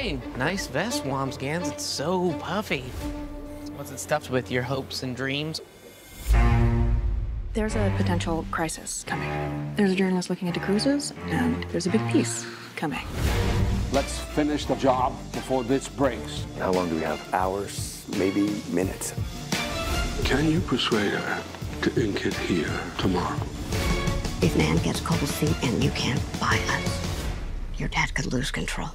Hey, nice vest, Wambsgans. It's so puffy. What's it stuffed with? Your hopes and dreams? There's a potential crisis coming. There's a journalist looking into cruises, and there's a big piece coming. Let's finish the job before this breaks. How long do we have? Hours, maybe minutes? Can you persuade her to ink it here tomorrow? If Nan gets cold feet and you can't buy us, your dad could lose control.